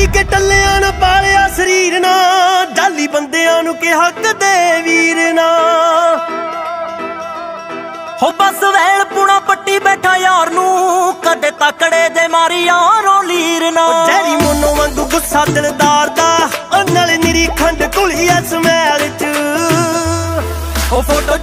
ਪੀ ਕੇ ਟੱਲਿਆਂ ਨਾ ਪਾਲਿਆ ਸਰੀਰ ਨਾ ਜਾਲੀ ਬੰਦਿਆਂ ਨੂੰ ਕਿਹਾ ਕਦੇ ਵੀਰ ਨਾ। ਹੋ ਬਸ ਵੈਲ ਪੁਣਾ ਪੱਟੀ ਬੈਠਾ ਯਾਰ ਨੂੰ। ਕਦੇ ਤਕੜੇ ਦੇ ਮਾਰੀ ਯਾਰੋਂ ਲੀਰ ਨਾ ਜੈਰੀ ਮੋਨੋ ਵਾਂਗੂ ਗੁੱਸਾ ਦਿਲਦਾਰ ਦਾ। ਉਹ ਨਾਲ ਨਿਰੀ ਖੰਡ ਕੁਲੀ ਐ ਸਮੈਲ ਚ। ਉਹ ਫੋਟੋ